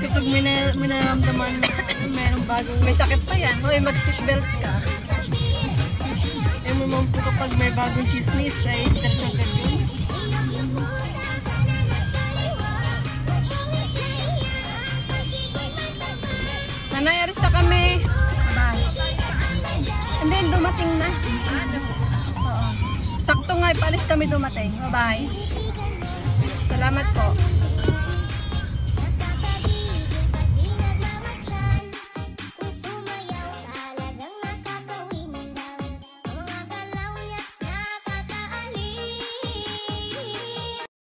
Kapag may, na, may naramdaman na mayroong bagong, may sakit pa yan, hoy mag-seatbelt ka. Alam mo naman po kapag may bagong chismis ay talagang gabi. Nanay, aris na kami. Bye. And then, dumating na. Oo. Sakto nga, ipalis kami dumating. Bye-bye.